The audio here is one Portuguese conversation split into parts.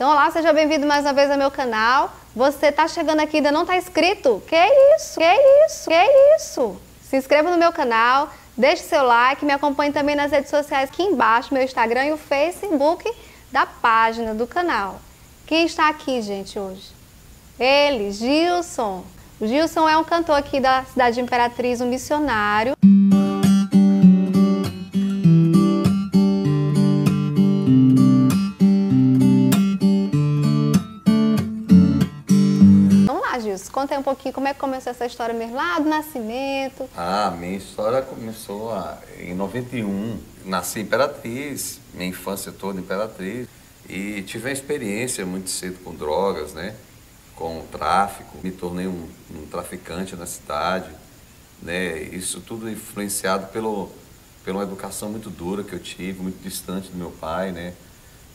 Então, olá, seja bem-vindo mais uma vez ao meu canal. Você está chegando aqui e ainda não está inscrito? Que isso? Que isso? Que isso? Se inscreva no meu canal, deixe seu like, me acompanhe também nas redes sociais aqui embaixo, meu Instagram e o Facebook da página do canal. Quem está aqui, gente, hoje? Ele, Gilson. O Gilson é um cantor aqui da cidade de Imperatriz, um missionário. É que começou essa história mesmo, lá do nascimento. Ah, minha história começou ah, em 91. Nasci Imperatriz, minha infância toda Imperatriz. E tive uma experiência muito cedo com drogas, né? Com o tráfico. Me tornei um, um traficante na cidade. Né? Isso tudo influenciado pelo, pela educação muito dura que eu tive, muito distante do meu pai, né?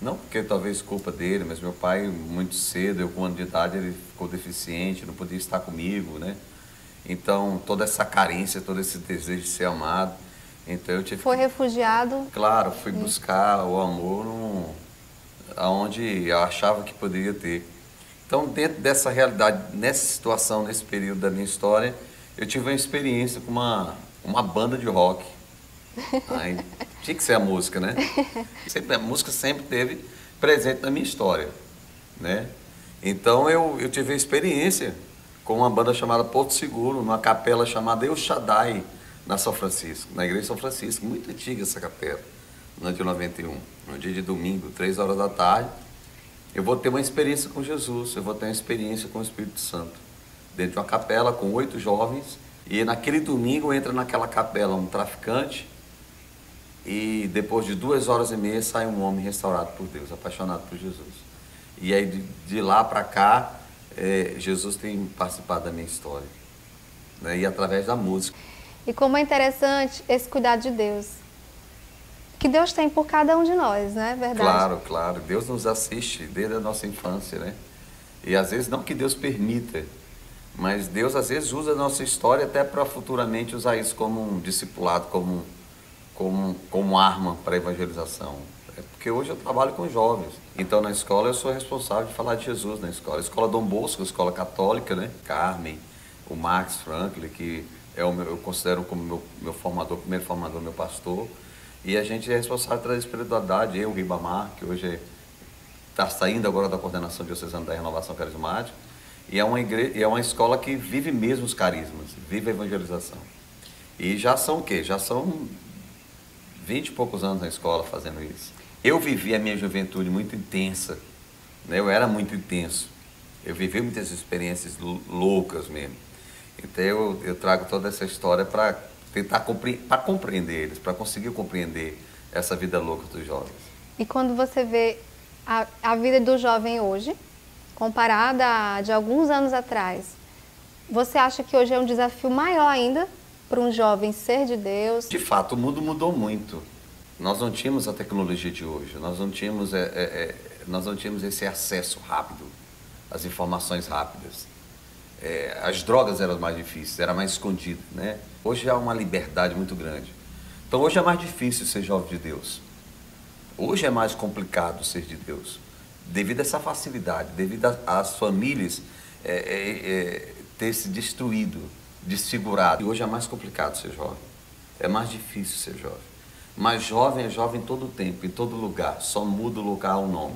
Não porque talvez culpa dele, mas meu pai, muito cedo, eu com um ano de idade, ele ficou deficiente, não podia estar comigo, né? Então, toda essa carência, todo esse desejo de ser amado. Então, eu tive Foi refugiado? Claro, fui buscar o amor no, aonde eu achava que poderia ter. Então, dentro dessa realidade, nessa situação, nesse período da minha história, eu tive uma experiência com uma, uma banda de rock. Aí, tinha que ser a música, né? Sempre, a música sempre teve presente na minha história, né? Então, eu, eu tive a experiência com uma banda chamada Porto Seguro, numa capela chamada El Shaddai, na São Francisco, na igreja de São Francisco. Muito antiga essa capela, no ano de 91. No dia de domingo, três horas da tarde, eu vou ter uma experiência com Jesus, eu vou ter uma experiência com o Espírito Santo. Dentro de uma capela com oito jovens, e naquele domingo entra naquela capela um traficante, e depois de duas horas e meia sai um homem restaurado por Deus, apaixonado por Jesus. E aí de, de lá para cá, é, Jesus tem participado da minha história, né? e através da música. E como é interessante esse cuidado de Deus. Que Deus tem por cada um de nós, não é verdade? Claro, claro. Deus nos assiste desde a nossa infância, né? E às vezes não que Deus permita, mas Deus às vezes usa a nossa história até para futuramente usar isso como um discipulado, como, como, como arma para a evangelização. É porque hoje eu trabalho com jovens. Então na escola eu sou responsável de falar de Jesus na escola. A escola Dom Bosco, a escola católica, né? Carmen, o Max Franklin, que é o meu, eu considero como meu, meu formador, primeiro formador, meu pastor. E a gente é responsável pela espiritualidade, eu, Ribamar, que hoje está saindo agora da coordenação diocesana da renovação carismática. E é uma, igreja, é uma escola que vive mesmo os carismas, vive a evangelização. E já são o quê? Já são vinte e poucos anos na escola fazendo isso. Eu vivi a minha juventude muito intensa, né? eu era muito intenso. Eu vivi muitas experiências loucas mesmo. Então eu, eu trago toda essa história para tentar compre para compreender eles, para conseguir compreender essa vida louca dos jovens. E quando você vê a, a vida do jovem hoje, comparada a de alguns anos atrás, você acha que hoje é um desafio maior ainda para um jovem ser de Deus? De fato, o mundo mudou muito. Nós não tínhamos a tecnologia de hoje, nós não tínhamos, é, é, é nós não tínhamos esse acesso rápido às informações rápidas. É, as drogas eram mais difíceis, era mais escondido, né? Hoje há uma liberdade muito grande. Então hoje é mais difícil ser jovem de Deus. Hoje é mais complicado ser de Deus, devido a essa facilidade, devido às famílias é, é, é, ter se destruído, desfigurado. E hoje é mais complicado ser jovem. É mais difícil ser jovem. Mas jovem é jovem todo tempo, em todo lugar. Só muda o lugar o nome.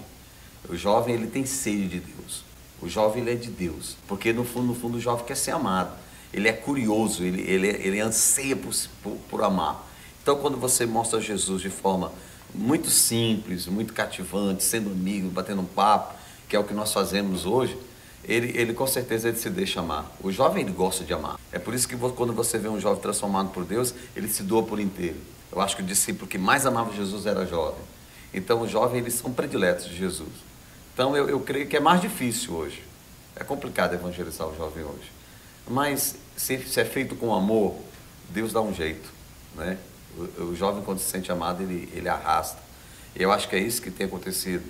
O jovem ele tem sede de Deus. O jovem ele é de Deus, porque no fundo, no fundo o jovem quer ser amado. Ele é curioso, ele, ele, ele anseia por, por, por amar. Então quando você mostra Jesus de forma muito simples, muito cativante, sendo amigo, batendo um papo, que é o que nós fazemos hoje, ele, ele com certeza ele se deixa amar. O jovem ele gosta de amar. É por isso que quando você vê um jovem transformado por Deus, ele se doa por inteiro. Eu acho que o discípulo que mais amava Jesus era jovem. Então os jovens eles são prediletos de Jesus. Então eu, eu creio que é mais difícil hoje. É complicado evangelizar o jovem hoje. Mas se, se é feito com amor, Deus dá um jeito. Né? O, o jovem, quando se sente amado, ele, ele arrasta. Eu acho que é isso que tem acontecido.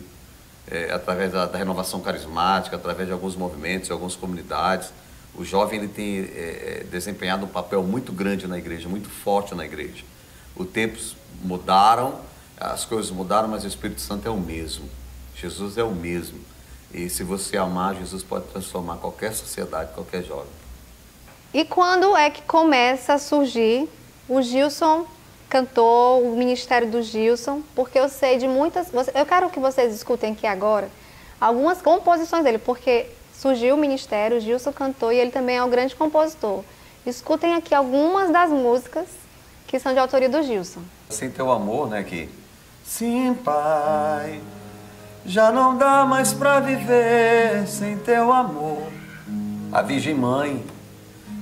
É, através da, da, renovação carismática, através de alguns movimentos, de algumas comunidades. O jovem ele tem é, é desempenhado um papel muito grande na igreja, muito forte na igreja. Os tempos mudaram, as coisas mudaram, mas o Espírito Santo é o mesmo. Jesus é o mesmo. E se você amar, Jesus pode transformar qualquer sociedade, qualquer jovem. E quando é que começa a surgir o Gilson cantor, o ministério do Gilson? Porque eu sei de muitas. Eu quero que vocês escutem aqui agora algumas composições dele, porque surgiu o ministério, o Gilson cantou e ele também é um grande compositor. Escutem aqui algumas das músicas que são de autoria do Gilson. Sem teu amor, né, que Sim, pai, já não dá mais para viver sem teu amor. A Virgem Mãe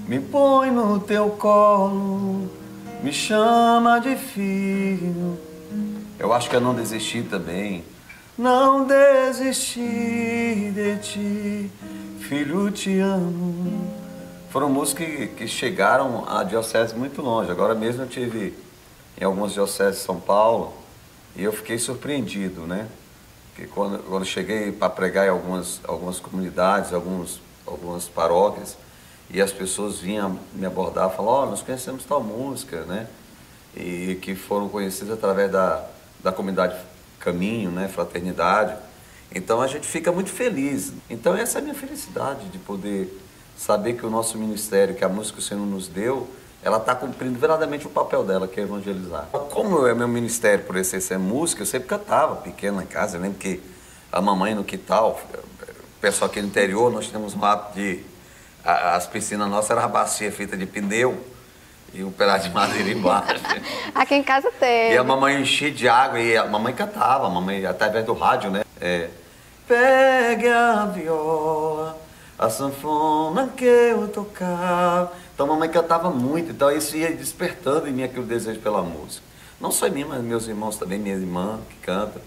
me põe no teu colo, me chama de filho. Eu acho que eu não desisti também. Não desisti de ti, filho, te amo. Foram músicas que, que chegaram a diocese muito longe. Agora mesmo eu tive em algumas dioceses de São Paulo e eu fiquei surpreendido, né? Que quando, quando cheguei para pregar em algumas, algumas comunidades, alguns, algumas paróquias, e as pessoas vinham me abordar, falar, ó, oh, nós conhecemos tal música, né? E que foram conhecidas através da, da comunidade Caminho, né? Fraternidade. Então a gente fica muito feliz. Então essa é a minha felicidade de poder saber que o nosso ministério, que a música que o Senhor nos deu, ela está cumprindo verdadeiramente o papel dela, que é evangelizar. Como é meu ministério por exercer música, eu sempre cantava, pequeno em casa, eu lembro que a mamãe no quintal, o pessoal aqui no interior, nós temos um hábito de as piscinas nossas eram bacia feita de pneu e um pedaço de madeira embaixo. Aqui em casa tem. E a mamãe enchia de água e a mamãe cantava, a mamãe através do rádio, né? É, Pegue a viola, a sanfona que eu tocava. Então a mamãe cantava muito, então isso ia despertando em mim aquele desejo pela música. Não só em mim, mas meus irmãos também, minha irmã que canta.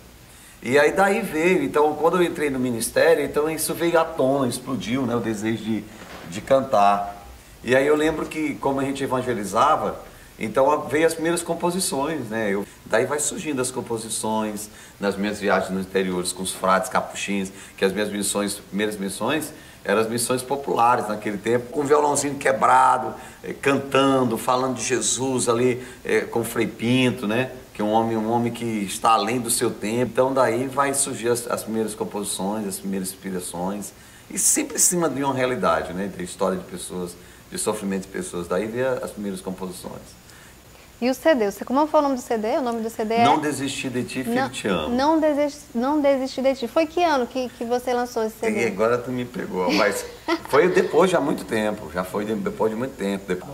E aí daí veio, então quando eu entrei no ministério, então isso veio à tona, explodiu, né, o desejo de de cantar. E aí eu lembro que, como a gente evangelizava, então veio as primeiras composições, né? Eu, daí vai surgindo as composições nas minhas viagens nos interiores com os frades capuchinhos, que as minhas missões, primeiras missões, eram as missões populares naquele tempo, com violãozinho quebrado, eh, cantando, falando de Jesus ali eh, com Frei Pinto, né? Que é um homem, um homem que está além do seu tempo. Então daí vai surgir as, as primeiras composições, as primeiras inspirações. E sempre em cima de uma realidade, né? De história de pessoas, de sofrimento de pessoas. Daí vem as primeiras composições. E o CD? Você, como foi o nome do CD? O nome do CD é... Não Desisti de Ti, Filho não, Te Amo. Não Desisti, não Desisti de Ti. Foi que ano que, que você lançou esse CD? E agora tu me pegou, mas foi depois de há muito tempo. Já foi depois de muito tempo. Depois,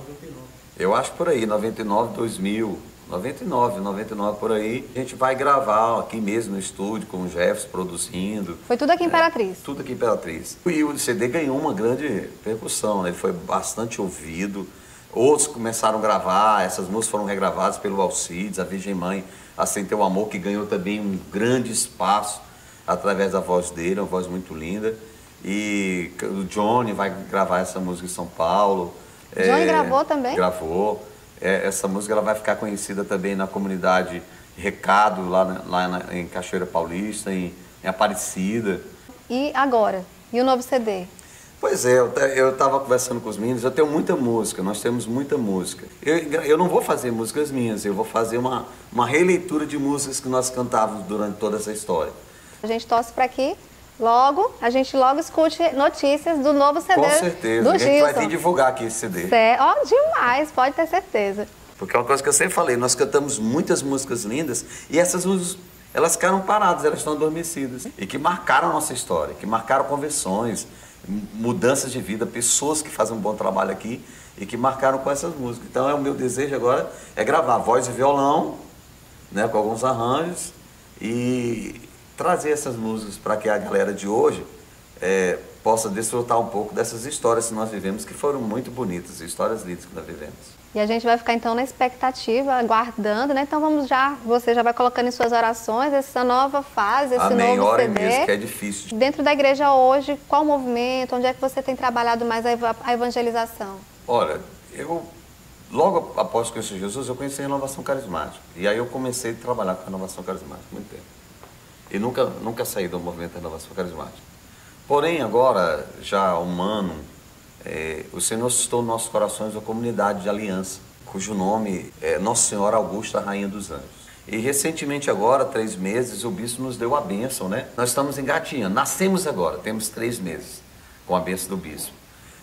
eu acho por aí, 99, 2000. 99, 99 por aí. A gente vai gravar aqui mesmo no estúdio com o Jefferson produzindo. Foi tudo aqui em Imperatriz? É, tudo aqui em Imperatriz. E o CD ganhou uma grande percussão, né? ele foi bastante ouvido. Outros começaram a gravar, essas músicas foram regravadas pelo Alcides, a Virgem Mãe, Assim Teu Amor, que ganhou também um grande espaço através da voz dele, uma voz muito linda. E o Johnny vai gravar essa música em São Paulo. Johnny é, gravou também? Gravou. É, essa música ela vai ficar conhecida também na comunidade Recado, lá, na, lá na, em Cachoeira Paulista, em, em, Aparecida. E agora? E o novo CD? Pois é, eu estava conversando com os meninos, eu tenho muita música, nós temos muita música. Eu, eu não vou fazer músicas minhas, eu vou fazer uma, uma releitura de músicas que nós cantávamos durante toda essa história. A gente torce para que Logo, a gente logo escute notícias do novo CD Com certeza. Do a gente vai vir divulgar aqui esse CD. Cé... Ó, demais, pode ter certeza. Porque é uma coisa que eu sempre falei, nós cantamos muitas músicas lindas e essas músicas, elas ficaram paradas, elas estão adormecidas. E que marcaram a nossa história, que marcaram conversões, mudanças de vida, pessoas que fazem um bom trabalho aqui e que marcaram com essas músicas. Então, é o meu desejo agora é gravar voz e violão, né, com alguns arranjos e trazer essas músicas para que a galera de hoje é, possa desfrutar um pouco dessas histórias que nós vivemos, que foram muito bonitas, histórias lindas que nós vivemos. E a gente vai ficar então na expectativa, aguardando, né? Então vamos já, você já vai colocando em suas orações essa nova fase, esse Amém. novo Orem CD. mesmo, que é difícil. Dentro da igreja hoje, qual o movimento, onde é que você tem trabalhado mais a evangelização? Olha, eu logo após conhecer Jesus, eu conheci a renovação carismática. E aí eu comecei a trabalhar com a renovação carismática muito tempo e nunca, nunca saí do movimento da renovação carismática. Porém, agora, já humano, é, o Senhor suscitou nos nossos corações uma comunidade de aliança, cujo nome é Nossa Senhora Augusta, Rainha dos Anjos. E recentemente agora, três meses, o bispo nos deu a bênção, né? Nós estamos engatinhando, nascemos agora, temos três meses com a bênção do bispo.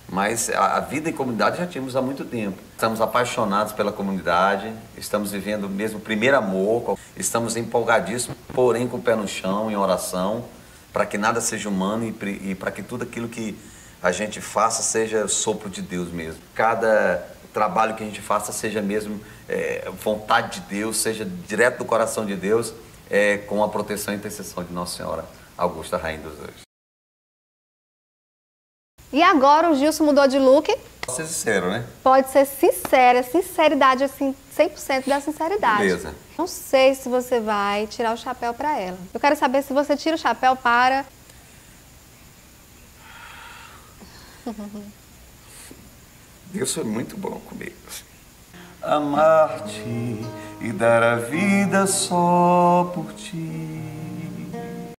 Mas a, a vida em comunidade já tínhamos há muito tempo. Estamos apaixonados pela comunidade, estamos vivendo mesmo o primeiro amor, estamos empolgadíssimos, porém com o pé no chão, em oração, para que nada seja humano e, e para que tudo aquilo que a gente faça seja sopro de Deus mesmo. Cada trabalho que a gente faça seja mesmo é, vontade de Deus, seja direto do coração de Deus, é, com a proteção e intercessão de Nossa Senhora Augusta Rainha dos Anjos. E agora o Gilson mudou de look. Pode ser sincero, né? Pode ser sincera, sinceridade, assim, 100% da sinceridade. Beleza. Não sei se você vai tirar o chapéu para ela. Eu quero saber se você tira o chapéu para. Deus foi muito bom comigo. Amar-te e dar a vida só por ti